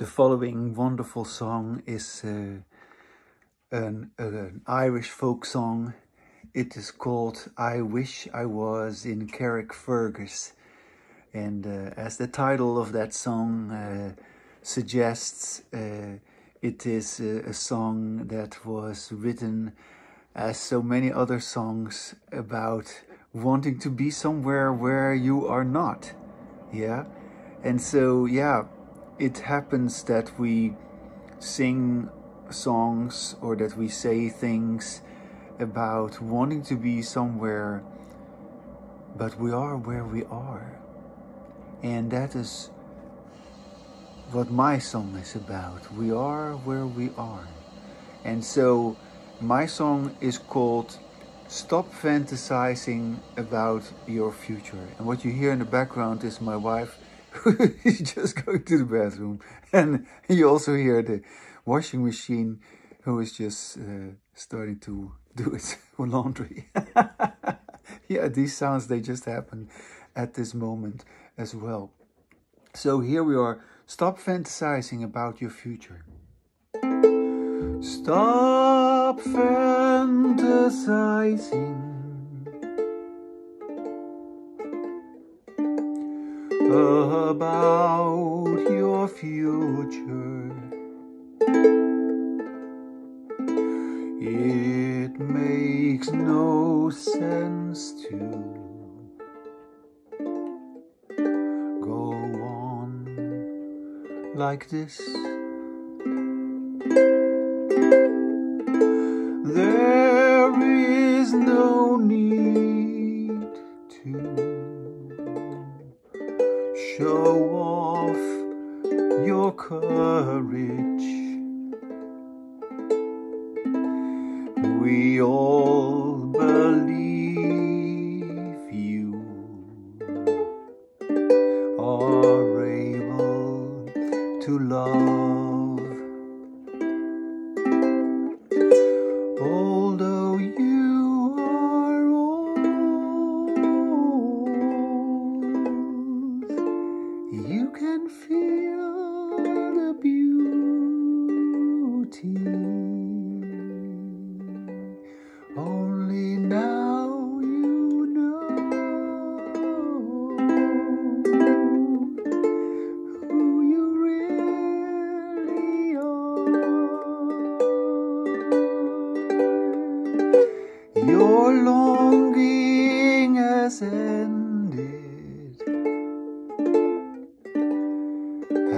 The following wonderful song is uh, an, an, Irish folk song. It is called I Wish I Was in Carrickfergus. And uh, as the title of that song uh, suggests, uh, it is a, a song that was written as so many other songs about wanting to be somewhere where you are not. Yeah. And so, yeah, it happens that we sing songs or that we say things about wanting to be somewhere, but we are where we are. And that is what my song is about. We are where we are. And so my song is called Stop Fantasizing About Your Future. And what you hear in the background is my wife he's just going to the bathroom. And you also hear the washing machine who is just uh, starting to do its laundry. yeah, these sounds, they just happen at this moment as well. So here we are. Stop fantasizing about your future. Stop fantasizing about your future. It makes no sense to go on like this. Show off your courage. We all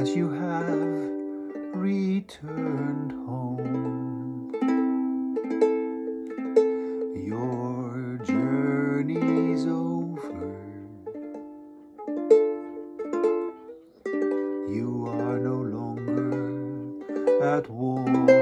as you have returned home. Your journey's over. You are no longer at war.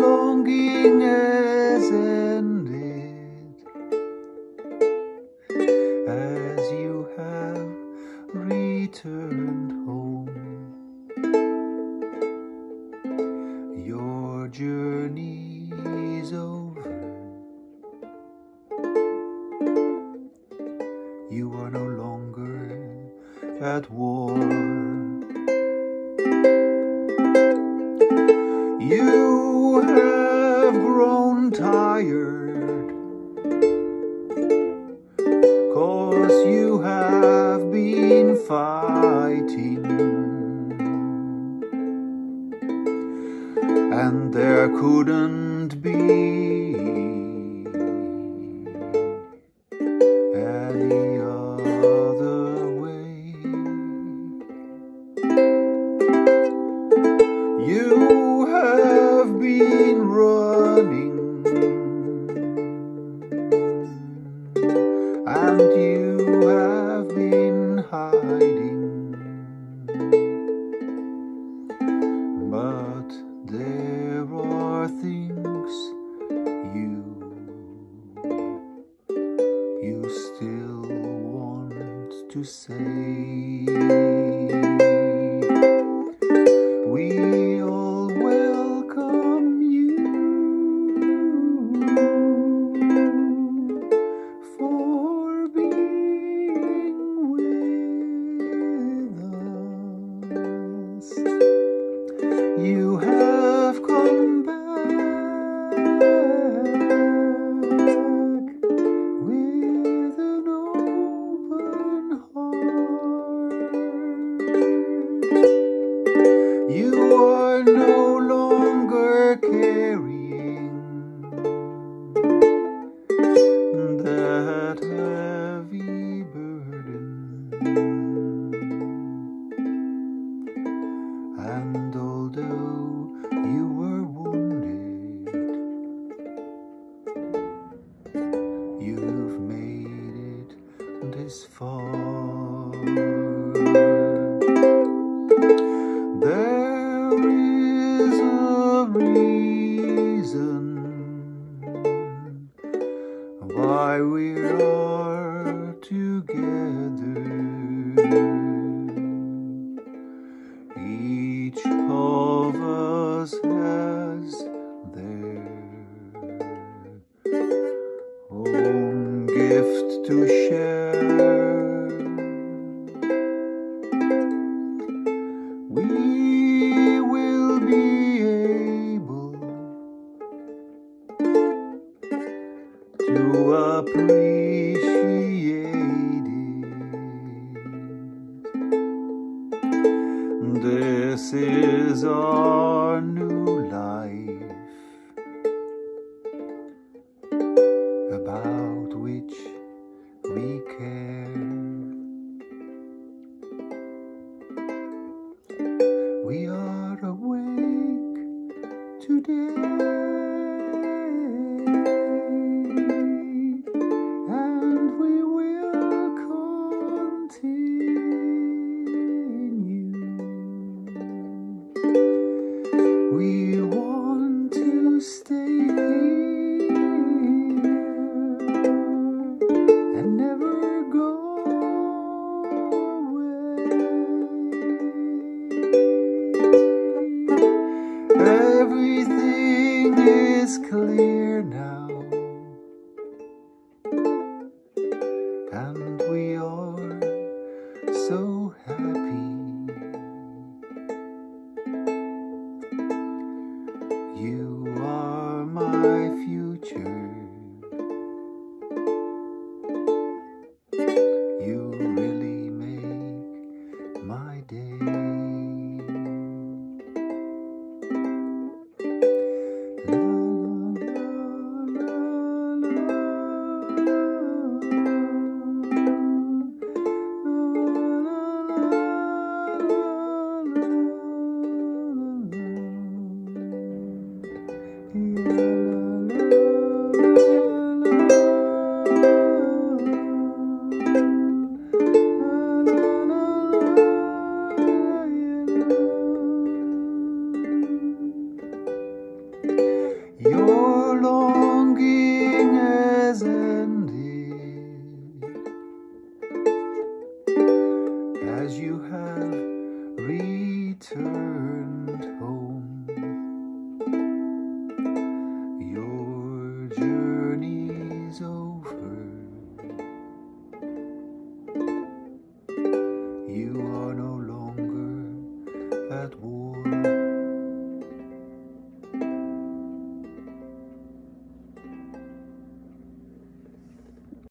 longing has ended as you have returned home. Your journey is over. You are no longer at war. You have grown tired, cause you have been fighting, and there couldn't be been running and you have been hiding, but there are things you you still want to say. Carrying that heavy burden. And although you were wounded, you've made it this far. Each of us has their own gift to share. We will be able to appreciate about which we care. Everything is clear now, and we are so happy. You are my future.